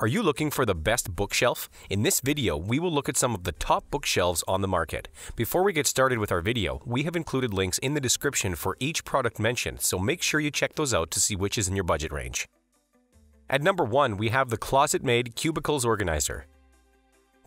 Are you looking for the best bookshelf? In this video, we will look at some of the top bookshelves on the market. Before we get started with our video, we have included links in the description for each product mentioned, so make sure you check those out to see which is in your budget range. At number 1, we have the Closet Made Cubeicals Organizer.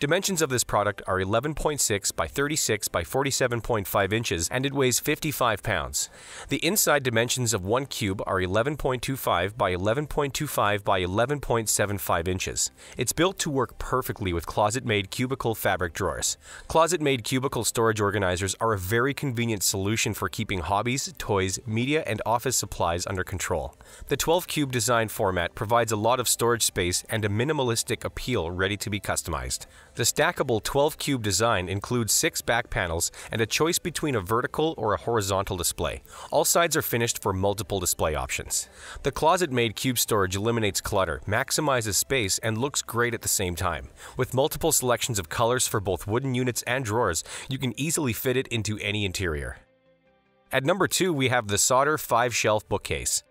Dimensions of this product are 11.6 by 36 by 47.5 inches and it weighs 55 pounds. The inside dimensions of one cube are 11.25 by 11.25 by 11.75 inches. It's built to work perfectly with ClosetMaid cubicle fabric drawers. ClosetMaid cubicle storage organizers are a very convenient solution for keeping hobbies, toys, media, and office supplies under control. The 12-cube design format provides a lot of storage space and a minimalistic appeal ready to be customized. The stackable 12 cube design includes six back panels and a choice between a vertical or a horizontal display. All sides are finished for multiple display options. The ClosetMaid cube storage eliminates clutter, maximizes space, and looks great at the same time. With multiple selections of colors for both wooden units and drawers, you can easily fit it into any interior. At number 2, we have the Sauder 5-shelf bookcase.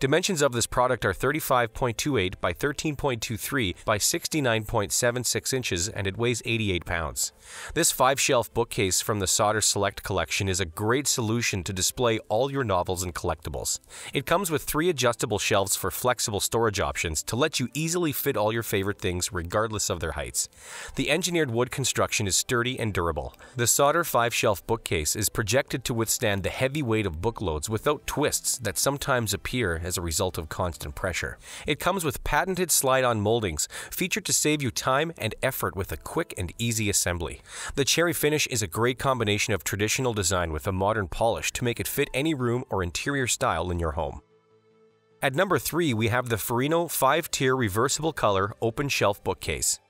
Dimensions of this product are 35.28 by 13.23 by 69.76 inches and it weighs 88 pounds. This five-shelf bookcase from the Sauder Select collection is a great solution to display all your novels and collectibles. It comes with three adjustable shelves for flexible storage options to let you easily fit all your favorite things regardless of their heights. The engineered wood construction is sturdy and durable. The Sauder five-shelf bookcase is projected to withstand the heavy weight of book loads without twists that sometimes appear as a result of constant pressure. It comes with patented slide-on moldings, featured to save you time and effort with a quick and easy assembly. The cherry finish is a great combination of traditional design with a modern polish to make it fit any room or interior style in your home. At number 3, we have the Furinno 5-tier reversible color open shelf bookcase.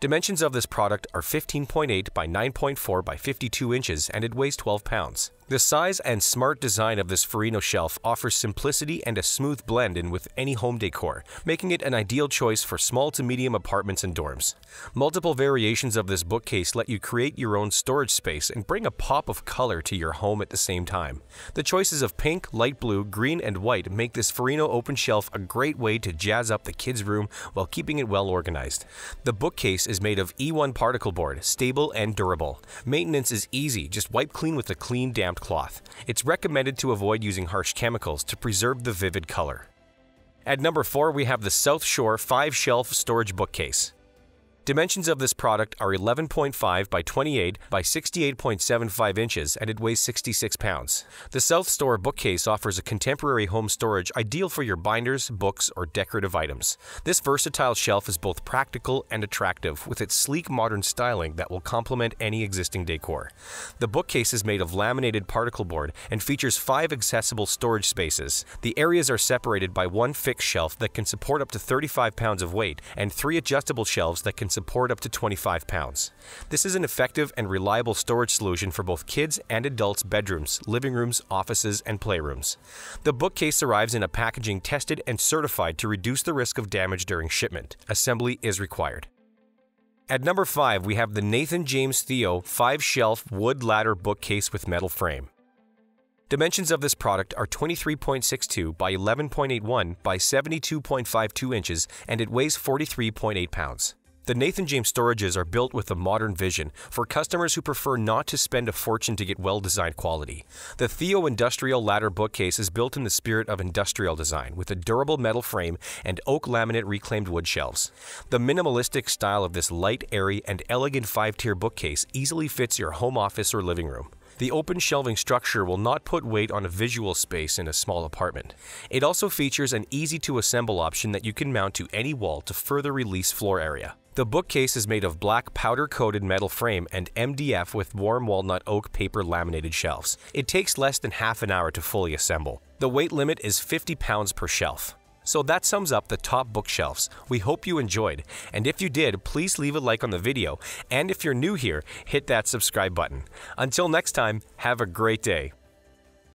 Dimensions of this product are 15.8 by 9.4 by 52 inches and it weighs 12 pounds. The size and smart design of this Furinno shelf offers simplicity and a smooth blend in with any home decor, making it an ideal choice for small to medium apartments and dorms. Multiple variations of this bookcase let you create your own storage space and bring a pop of color to your home at the same time. The choices of pink, light blue, green, and white make this Furinno open shelf a great way to jazz up the kids' room while keeping it well organized. The bookcase is made of E1 particle board, stable and durable. Maintenance is easy, just wipe clean with a clean, damp cloth. It's recommended to avoid using harsh chemicals to preserve the vivid color. At number 4 we have the South Shore 5-shelf storage bookcase. Dimensions of this product are 11.5 by 28 by 68.75 inches and it weighs 66 pounds. The South Shore bookcase offers a contemporary home storage ideal for your binders, books, or decorative items. This versatile shelf is both practical and attractive with its sleek modern styling that will complement any existing decor. The bookcase is made of laminated particle board and features five accessible storage spaces. The areas are separated by one fixed shelf that can support up to 35 pounds of weight and three adjustable shelves that can support up to 25 pounds. This is an effective and reliable storage solution for both kids and adults' bedrooms, living rooms, offices, and playrooms. The bookcase arrives in a packaging tested and certified to reduce the risk of damage during shipment. Assembly is required. At number 5, we have the Nathan James Theo 5-shelf wood ladder bookcase with metal frame. Dimensions of this product are 23.62 by 11.81 by 72.52 inches and it weighs 43.8 pounds. The Nathan James storages are built with a modern vision for customers who prefer not to spend a fortune to get well-designed quality. The Theo Industrial Ladder bookcase is built in the spirit of industrial design with a durable metal frame and oak laminate reclaimed wood shelves. The minimalistic style of this light, airy, and elegant five-tier bookcase easily fits your home office or living room. The open shelving structure will not put weight on a visual space in a small apartment. It also features an easy to assemble option that you can mount to any wall to further release floor area. The bookcase is made of black powder-coated metal frame and MDF with warm walnut oak paper laminated shelves. It takes less than half an hour to fully assemble. The weight limit is 50 pounds per shelf. So that sums up the top bookshelves. We hope you enjoyed, and if you did, please leave a like on the video, and if you're new here, hit that subscribe button. Until next time, have a great day.